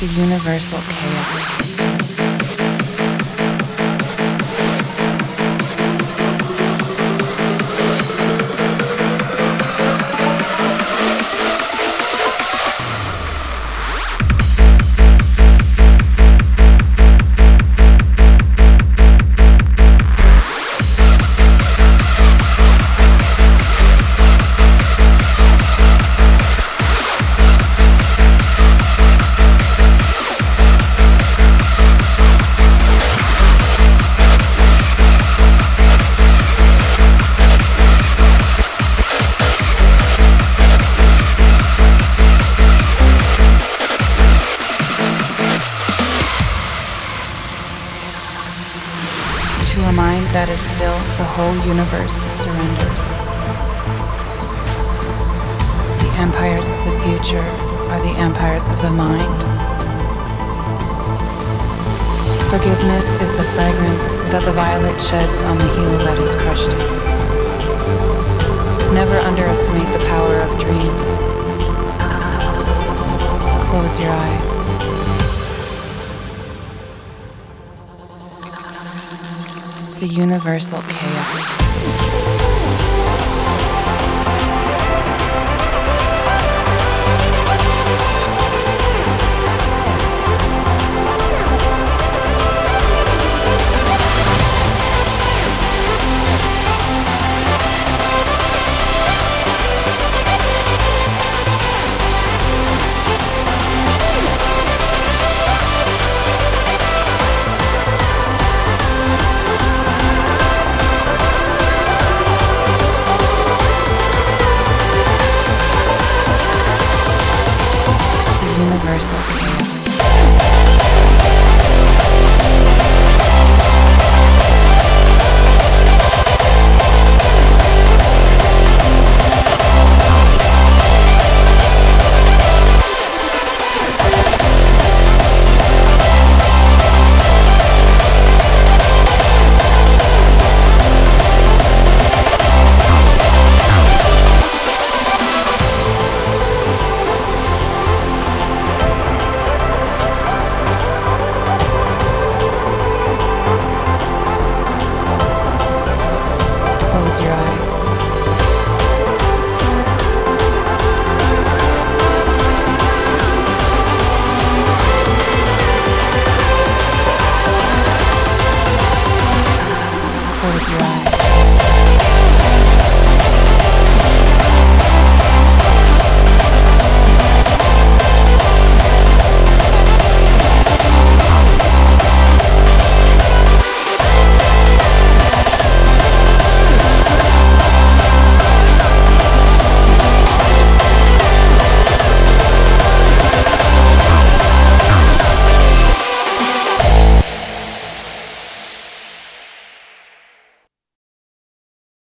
the universal chaos. To a mind that is still, the whole universe surrenders. The empires of the future are the empires of the mind. Forgiveness is the fragrance that the violet sheds on the heel that has crushed it. Never underestimate the power of dreams. Close your eyes. The universal chaos. Bye. right.